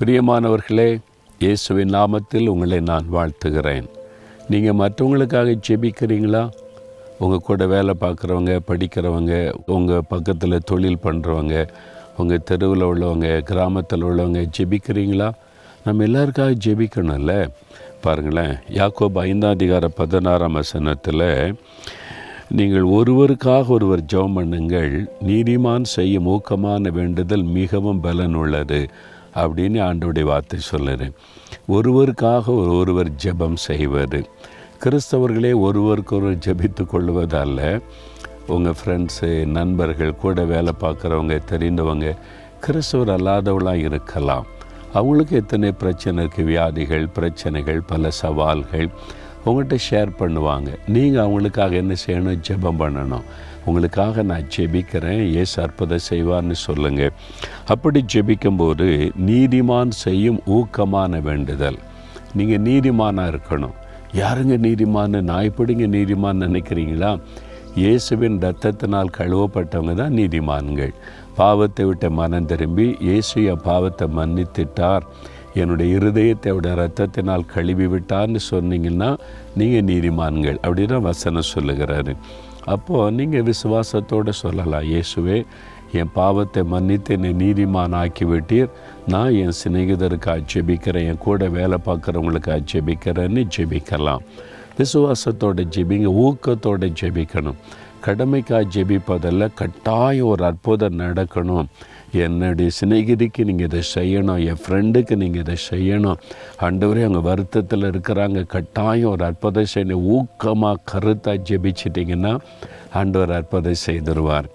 பிரியமானவர்களே இயேசுவின் நாமத்தில் உங்களை நான் வாழ்த்துகிறேன். நீங்கள் மற்றவங்களுக்காக ஜெபிக்கிறீங்களா? உங்கள் கூட வேலை பார்க்குறவங்க படிக்கிறவங்க உங்கள் பக்கத்தில் தொழில் பண்ணுறவங்க உங்கள் தெருவில் உள்ளவங்க கிராமத்தில் உள்ளவங்க ஜெபிக்கிறீங்களா? நம்ம எல்லாருக்காக ஜெபிக்கணும்ல? பாருங்களேன் யாக்கோப் ஐந்தாம் அதிகார பதினாறாம் வசனத்தில் நீங்கள் ஒருவருக்காக ஒருவர் ஜெபம் பண்ணுங்கள் நீதிமான் செய்யும் ஊக்கமான வேண்டுதல் மிகவும் பலன் உள்ளது அப்படின்னு ஆண்டோடைய வார்த்தை சொல்லுறேன் ஒருவருக்காக ஒரு ஒருவர் ஜெபம் செய்வது. கிறிஸ்தவர்களே ஒருவருக்கொருவர் ஜெபித்து கொள்வதல்ல. உங்கள் ஃப்ரெண்ட்ஸு நண்பர்கள் கூட வேலை பார்க்குறவங்க தெரிந்தவங்க கிறிஸ்தவர் அல்லாதவளாக இருக்கலாம். அவங்களுக்கு எத்தனை பிரச்சனை இருக்குது வியாதிகள் பிரச்சனைகள் பல சவால்கள். உங்கள்கிட்ட ஷேர் பண்ணுவாங்க. நீங்கள் அவங்களுக்காக என்ன செய்யணும்? ஜெபம் பண்ணணும். உங்களுக்காக நான் ஜெபிக்கிறேன். ஏசு அற்புதம் செய்வார்னு சொல்லுங்கள் அப்படி ஜெபிக்கும்போது நீதிமான் செய்யும் ஊக்கமான வேண்டுதல். நீங்கள் நீதிமானாக இருக்கணும். யாருங்க நீதிமான்னு? நான் எப்படிங்க நீதிமான் நினைக்கிறீங்களா? இயேசுவின் ரத்தத்தினால் கழுவப்பட்டவங்க தான் நீதிமான்கள். பாவத்தை விட்ட மனம் திரும்பி இயேசு என் பாவத்தை மன்னித்திட்டார். என்னுடைய இருதயத்தை அவருடைய ரத்தத்தினால் கழுவி விட்டான்னு சொன்னீங்கன்னா நீங்கள் நீதிமான்கள் அப்படின்னு வசனம் சொல்லுகிறாரு. அப்போது நீங்கள் விசுவாசத்தோடு சொல்லலாம் இயேசுவே என் பாவத்தை மன்னித்து என்னை நீதிமான் ஆக்கி விட்டீர் நான் என் சிநேகிதருக்காக ஜெபிக்கிறேன் என் கூட வேலை பார்க்குறவங்களுக்கு ஆட்சேபிக்கிறேன்னு ஜெபிக்கலாம். விசுவாசத்தோட ஜெபிங்க ஊக்கத்தோட ஜெபிக்கணும். கடமைக்காக ஜெபிப்பதில் கட்டாயம் ஒரு அற்புதம் நடக்கணும். என்னுடைய சிநேகிதிக்கு நீங்கள் இதை செய்யணும் என் ஃப்ரெண்டுக்கு நீங்கள் இதை செய்யணும். அண்டவரே அவங்க வருத்தத்தில் இருக்கிறாங்க. கட்டாயம் ஒரு அற்புதம் செய்யணும். ஊக்கமாக கருத்தாக ஜெபிச்சிட்டிங்கன்னா ஆண்டவர் அற்புதம் செய்திருவார்.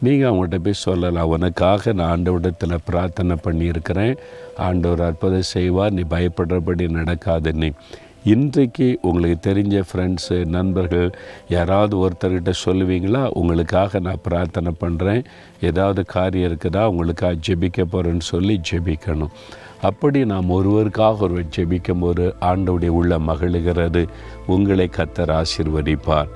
நீங்கள் அவங்கள்ட்ட போய் சொல்லலாம். உனக்காக நான் ஆண்டவரிடத்தில் பிரார்த்தனை பண்ணியிருக்கிறேன். ஆண்டவர் அற்புதம் செய்வார். நீ பயப்படுறபடி நடக்காது நீ. இன்றைக்கு உங்களுக்கு தெரிஞ்ச ஃப்ரெண்ட்ஸு நண்பர்கள் யாராவது ஒருத்தர்கிட்ட சொல்லுவீங்களா? உங்களுக்காக நான் பிரார்த்தனை பண்ணுறேன் ஏதாவது காரியம் இருக்குதா? உங்களுக்காக ஜெபிக்க போகிறேன்னு சொல்லி ஜெபிக்கணும். அப்படி நாம் ஒருவருக்காக ஒருவர் ஜெபிக்கும் ஒரு ஆண்டவுடைய உள்ள மகளுகிறது உங்களை கத்தர் ஆசிர்வதிப்பார்.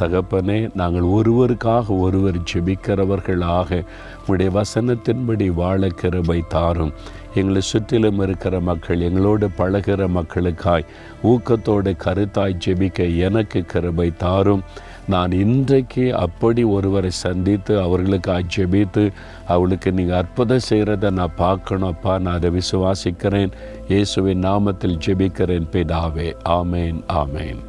தகப்பனே நாங்கள் ஒருவருக்காக ஒருவர் ஜெபிக்கிறவர்களாக உடைய வசனத்தின்படி வாழ கிருபை தாரும். எங்களை சுற்றிலும் இருக்கிற மக்கள் எங்களோடு பழகிற மக்களுக்காய் ஊக்கத்தோடு கருத்தாய் ஜெபிக்க எனக்கு கிருபை தாரும். நான் இன்றைக்கு அப்படி ஒருவரை சந்தித்து அவர்களுக்காய் ஜெபித்து அவளுக்கு நீங்கள் அற்புதம் செய்கிறத நான் பார்க்கணும்ப்பா நான் அதை விசுவாசிக்கிறேன். இயேசுவின் நாமத்தில் ஜெபிக்கிறேன் பிதாவே. ஆமேன் ஆமேன்.